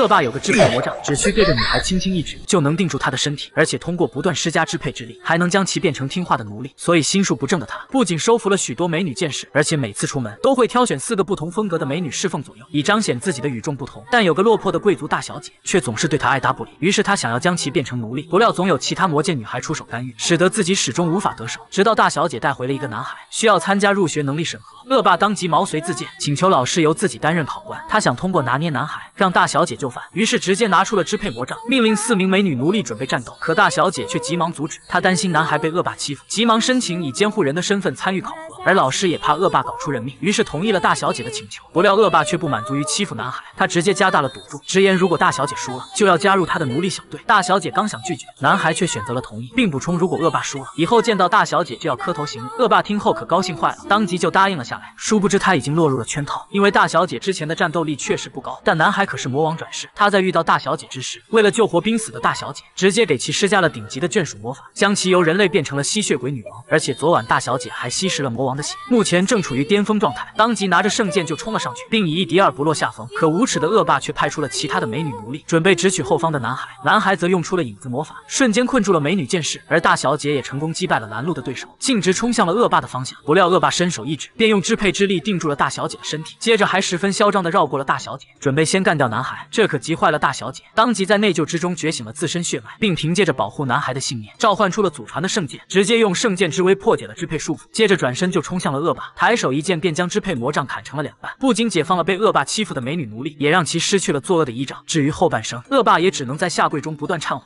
恶霸有个支配魔杖，只需对着女孩轻轻一指，就能定住她的身体，而且通过不断施加支配之力，还能将其变成听话的奴隶。所以心术不正的他，不仅收服了许多美女剑士，而且每次出门都会挑选四个不同风格的美女侍奉左右，以彰显自己的与众不同。但有个落魄的贵族大小姐，却总是对他爱答不理。于是他想要将其变成奴隶，不料总有其他魔剑女孩出手干预，使得自己始终无法得手。直到大小姐带回了一个男孩，需要参加入学能力审核，恶霸当即毛遂自荐，请求老师由自己担任考官。他想通过拿捏男孩，让大小姐就范，于是直接拿出了支配魔杖，命令四名美女奴隶准备战斗。可大小姐却急忙阻止，她担心男孩被恶霸欺负，急忙申请以监护人的身份参与考核。而老师也怕恶霸搞出人命，于是同意了大小姐的请求。不料恶霸却不满足于欺负男孩，他直接加大了赌注，直言如果大小姐输了，就要加入他的奴隶小队。大小姐刚想拒绝，男孩却选择了同意，并补充如果恶霸输了，以后见到大小姐就要磕头行礼。恶霸听后可高兴坏了，当即就答应了下来。殊不知他已经落入了圈套，因为大小姐之前的战斗力确实不高，但男孩可是魔王转世。他在遇到大小姐之时，为了救活濒死的大小姐，直接给其施加了顶级的眷属魔法，将其由人类变成了吸血鬼女王。而且昨晚大小姐还吸食了魔王的血，目前正处于巅峰状态，当即拿着圣剑就冲了上去，并以一敌二不落下风。可无耻的恶霸却派出了其他的美女奴隶，准备直取后方的男孩。男孩则用出了影子魔法，瞬间困住了美女剑士，而大小姐也成功击败了拦路的对手，径直冲向了恶霸的方向。不料恶霸伸手一指，便用支配之力定住了大小姐的身体，接着还十分嚣张的绕过了大小姐，准备先干掉男孩。这可急坏了大小姐，当即在内疚之中觉醒了自身血脉，并凭借着保护男孩的信念，召唤出了祖传的圣剑，直接用圣剑之威破解了支配束缚，接着转身就冲向了恶霸，抬手一剑便将支配魔杖砍成了两半，不仅解放了被恶霸欺负的美女奴隶，也让其失去了作恶的依仗。至于后半生，恶霸也只能在下跪中不断忏悔。